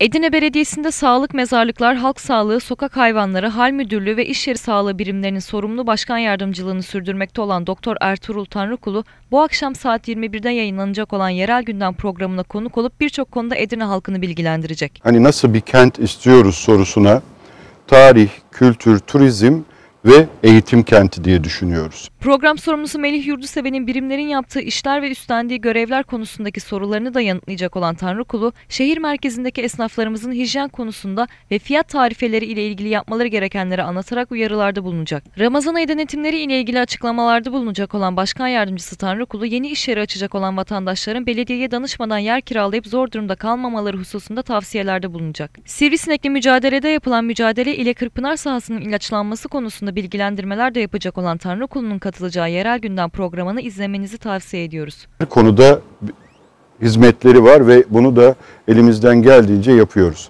Edirne Belediyesi'nde sağlık, mezarlıklar, halk sağlığı, sokak hayvanları, hal müdürlüğü ve iş yeri sağlığı birimlerinin sorumlu başkan yardımcılığını sürdürmekte olan Doktor Ertuğrul Tanrıkulu, bu akşam saat 21'de yayınlanacak olan Yerel Gündem programına konuk olup birçok konuda Edirne halkını bilgilendirecek. Hani nasıl bir kent istiyoruz sorusuna tarih, kültür, turizm ve eğitim kenti diye düşünüyoruz. Program sorumlusu Melih Yurduseven'in birimlerin yaptığı işler ve üstlendiği görevler konusundaki sorularını da yanıtlayacak olan Tanrıkulu, şehir merkezindeki esnaflarımızın hijyen konusunda ve fiyat tarifeleri ile ilgili yapmaları gerekenleri anlatarak uyarılarda bulunacak. Ramazan ayı denetimleri ile ilgili açıklamalarda bulunacak olan Başkan Yardımcısı Tanrıkulu, yeni iş yeri açacak olan vatandaşların belediyeye danışmadan yer kiralayıp zor durumda kalmamaları hususunda tavsiyelerde bulunacak. Sivrisinekle mücadelede yapılan mücadele ile Kırkpınar sahasının ilaçlanması konusunda bilgilendirmeler de yapacak olan Tanrıkulu'nun katılacağı yerel gündem programını izlemenizi tavsiye ediyoruz. Her konuda hizmetleri var ve bunu da elimizden geldiğince yapıyoruz.